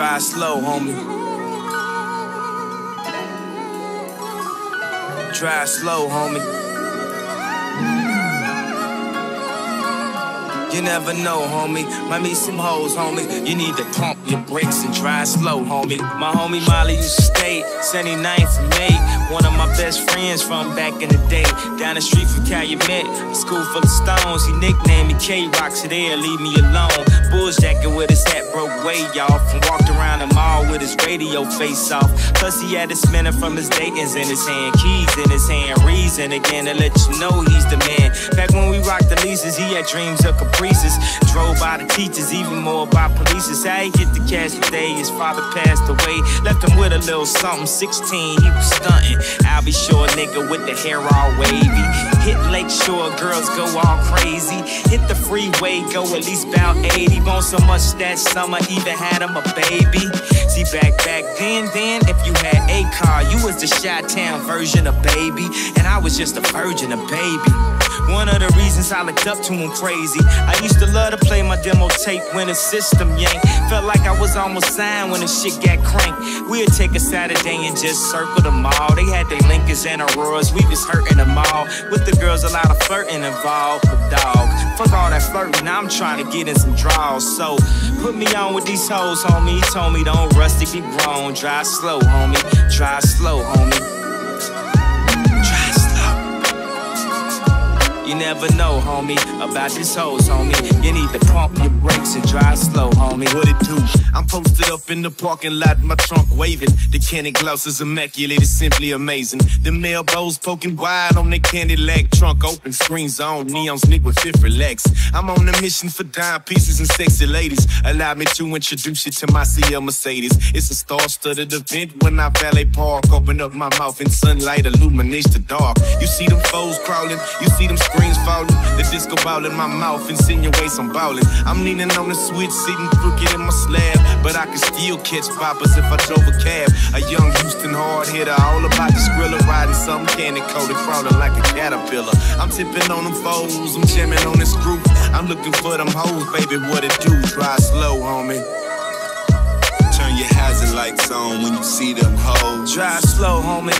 Drive slow, homie. Drive slow, homie. You never know, homie. Might meet some hoes, homie. You need to pump your brakes and drive slow, homie. My homie Molly used to stay 79th and May. One of my best friends from back in the day. Down the street from Calumet, a school full of stones. He nicknamed me K-Rock, so they'll leave me alone. Bulls jacket with his hat broke way off. And walked around the mall with his radio face off. Plus, he had a spinner from his Dayton's in his hand. Keys in his hand. Reason again to let you know he's the man. Back when we rocked the leases, he had dreams of caprices. Drove by the teachers, even more by police. How he get the cash today? His father passed away. Left him with a little something. 16, he was stunting. I'll be sure, nigga, with the hair all wavy. Hit Lake Shore, girls go all crazy. Hit the freeway, go at least about 80. So much that summer, even had him a baby. See, back back then, then, if you had a car, you was the Chi Town version of baby. And I was just a virgin, of baby. One of the reasons I looked up to him crazy. I used to love to play my demo tape when the system yanked. Felt like I was almost signed when the shit got cranked. We'd take a Saturday and just circle the mall. They had their Lincolns and Auroras, we was hurting them all. With the girls, a lot of flirting involved. But dog, fuck all that flirting, I'm trying to get in some draws. So put me on with these hoes, homie. He told me don't rust it, be grown. Drive slow, homie. Drive slow, homie. Drive slow. You never know, homie, about these hoes, homie. You need to pump your brakes and drive slow, homie. What it do? I'm posted up in the parking lot, my trunk waving. The candy gloss is immaculate, it's simply amazing. The male bows poking wide on the candy leg, trunk open, screens on, neons nick with fifth relax. I'm on a mission for dime pieces and sexy ladies. Allow me to introduce you to my CL Mercedes. It's a star-studded event when I valet park. Open up my mouth and sunlight illuminates the dark. You see them foes crawling, you see them screens falling. The disco ball in my mouth insinuates I'm ballin'. I'm leaning on the switch, sitting crooked in my slab. But I can still catch poppers if I drove a cab. A young Houston hard hitter, all about the skrilla, riding some candy coated, crawling like a caterpillar. I'm tipping on them foes, I'm jamming on this group. I'm looking for them hoes, baby, what it do? Drive slow, homie. Turn your hazard lights on when you see them hoes. Drive slow, homie.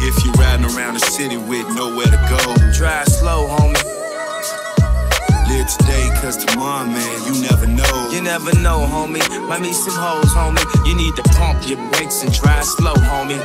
If you're riding around the city with nowhere to go, cause tomorrow, man, you never know. You never know, homie. Might meet some hoes, homie. You need to pump your brakes and drive slow, homie.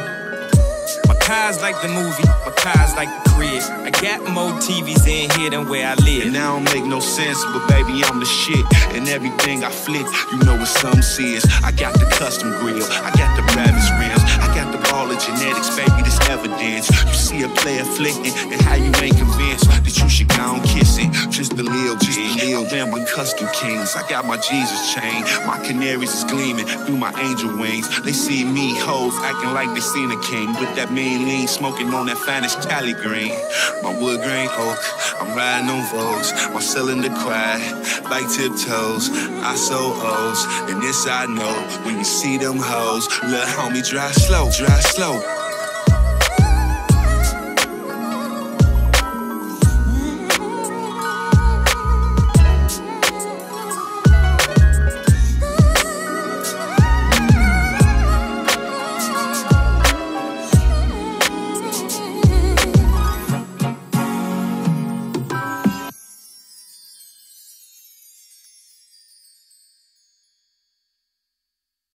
My car's like the movie, my car's like the crib. I got more TVs in here than where I live. And I don't make no sense, but baby, I'm the shit. And everything I flick, you know what some says. I got the custom grill, I got the Travis rims, I got the baller genetics, baby, this evidence. You see a player flicking, and how you ain't convinced that you should go and kiss it. Just the lil, just the with custom kings. I got my Jesus chain, my canaries is gleaming through my angel wings. They see me, hoes, acting like they seen a king. With that mean lean, smoking on that finest Cali green. My wood grain oak, I'm riding on Vogues. My cylinder cry, like tiptoes. I so O's, and this I know. When you see them hoes, little homie, drive slow, drive slow.